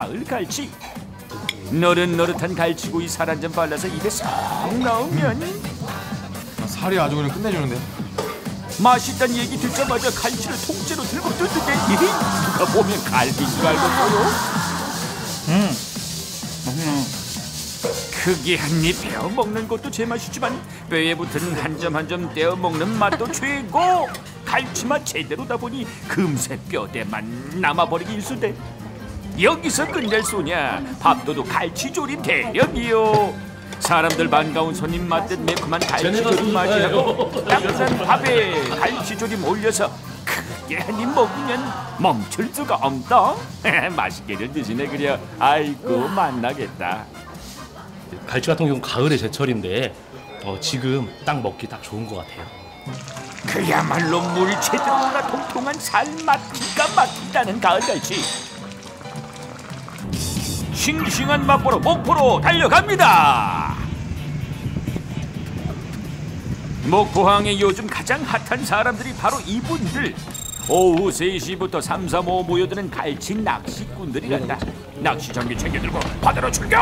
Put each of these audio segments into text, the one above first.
가을 갈치. 노릇노릇한 갈치구이 살한점 발라서 입에 쏙 넣으면 살이 아주 그냥 끝내주는데. 맛있다는 얘기 듣자마자 갈치를 통째로 들고 뜯는데 이게 누가 보면 갈비인 줄 알겠어요. 크게 한입 베어 먹는 것도 제맛이지만 뼈에 붙은 한 점 한 점 떼어 먹는 맛도 최고. 갈치맛 제대로다 보니 금세 뼈대만 남아버리기 일수대 여기서 끝낼 소냐? 밥도둑 갈치조림 대령이요. 사람들 반가운 손님 맞듯 매콤한 갈치조림 맞이하고 따뜻한 밥에 갈치조림 올려서 크게 한 입 먹으면 멈출 수가 없다. 맛있게들 드시네 그려. 아이고 맛나겠다. 갈치 같은 경우 가을에 제철인데 어, 지금 딱 먹기 딱 좋은 것 같아요. 그야말로 물 제대로가 통통한 살맛 기가 막히다는 가을 갈치 싱싱한 맛보러 목포로 달려갑니다 목포항에 요즘 가장 핫한 사람들이 바로 이분들 오후 3시부터 3, 3, 5 모여드는 갈치 낚시꾼들이란다 낚시 장비 챙겨들고 바다로 출격!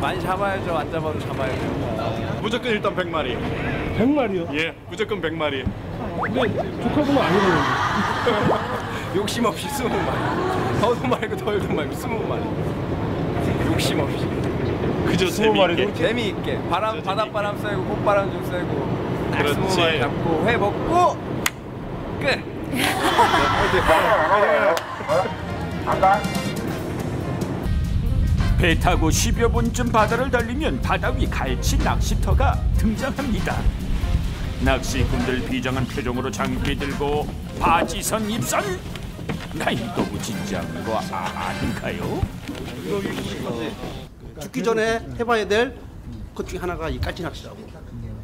많이 잡아야죠. 안 잡아도 잡아야죠. 무조건 일단 100마리. 100마리요? 예, 무조건 100마리. 근데 조카분은 아니거든요. 욕심 없이 20마리. 더도 말고 덜도 말고 20마리. 욕심 없이. 그저 재미있게. 재미있게. 바람, 바닷바람 쐬고, 콧바람 좀 쐬고. 딱 그렇지. 20마리 잡고, 회 먹고, 끝! 배 타고 10여 분쯤 바다를 달리면 바다 위 갈치 낚시터가 등장합니다. 낚시꾼들 비장한 표정으로 장비 들고 바지선 입선. 나이 너무 진지한 거 아- 아닌가요? 죽기 전에 해봐야 될것 중에 하나가 이 깔치 낚시라고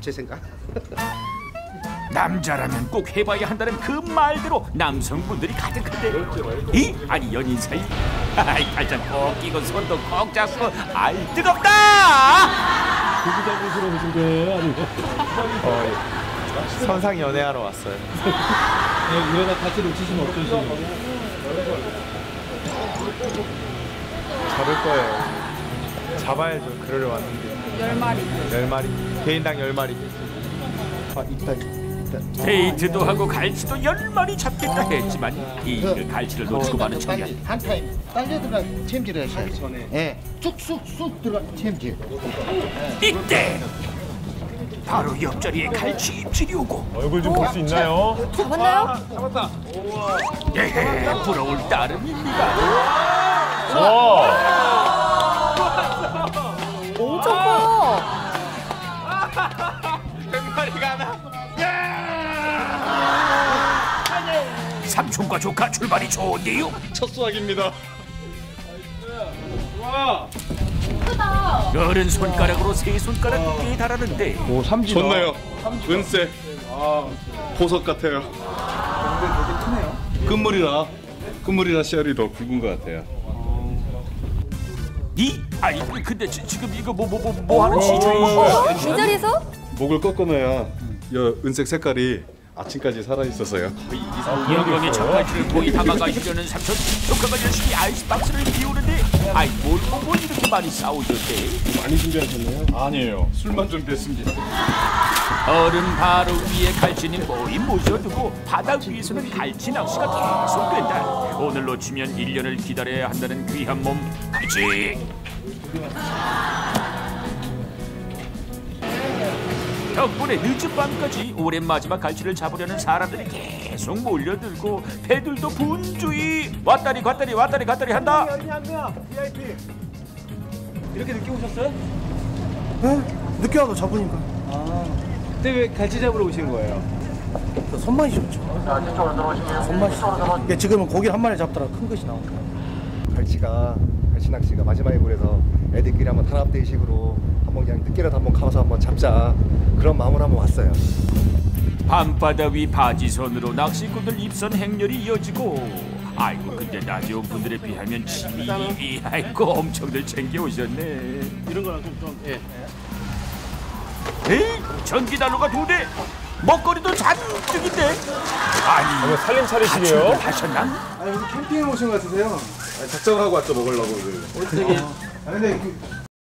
제 생각. 남자라면 꼭 해봐야 한다는 그 말대로 남성분들이 가득한데 이 아니 연인 사이 아이 팔짱 꼭 끼고 손도 꼭 잡고 아이 뜨겁다 고기 잡으시러 오신 거예요? 아니면 선상 연애하러 왔어요. 네, 이러다 같이 놓치시면 어떠시죠? 잡을 거예요. 잡아야죠. 그러려 왔는데. 열 마리. 열 마리. 개인당 열 마리. 아 있다 있다. 데이트도 하고 갈치도 열 마리 잡겠다 했지만 이 갈치를 놓치고 마는 청년 한 타임 딸려 들어가 챔질을 하셔야죠. 예. 쑥쑥쑥 들어가 챔질. 이때 바로 옆자리에 갈치 입질이 오고. 얼굴 좀 볼 수 있나요? 잡았나요? 예, 부러울 따름입니다. 엄청 커요. 삼촌과 조카 출발이 좋은데요? 첫 수확입니다. 어른 손가락으로 세 손가락 두께에 달하는데 좋네요. 은세. 보석 같아요. 끝물이라 끝물이라 씨알이 더 굵은 것 같아요. 이 아니 근데 지, 지금 이거 뭐 뭐 뭐 뭐 하는 시주예요? 어? 이 자리에서? 목을 꺾어놔야 여 은색 색깔이 아침까지 살아 있어서요. 영광의 첫 갈치를 고이 담아가시려는 삼촌 조카가 열심히 아이스박스를 비우는데 아이 뭘 보고 이렇게 많이 싸우셨대 많이 준비하셨나요? 아니에요. 술만 준비했습니다. 어른 바로 위에 갈치님 모이 모셔두고 바다 위에서는 갈치 낚시가 계속 된다 오늘 놓치면 1년을 기다려야 한다는 귀한 몸 갈치 덕분에 늦은 밤까지 오랜 마지막 갈치를 잡으려는 사람들이 계속 몰려들고 배들도 분주히 왔다리 갔다리 왔다리 갔다리 한다 늦게 와도 잡으니까. 근데 왜 갈치 잡으러 오신 거예요? 손맛이 좋죠. 손맛이 좋죠. 예, 지금은 고기 한 마리 잡더라 큰 것이 나옵니다. 갈치가 갈치 낚시가 마지막에 그래서 애들끼리 한번 탄압대식으로 한번 그냥 늦게라도 한번 가서 한번 잡자 그런 마음으로 한번 왔어요. 밤바다 위 바지선으로 낚시꾼들 입선 행렬이 이어지고 아이고 근데 나지온 분들에 비하면 짐이 이 아이고 엄청들 챙겨 오셨네 이런 거랑 좀, 좀 예. 에이 전기 난로가 두 대 먹거리도 잔뜩인데 아니 살림 차리시게요? 하셨나? 아니 여기 캠핑에 오신 것 같으세요? 아니, 작정을 하고 왔죠 먹으려고. 되게 아 근데 그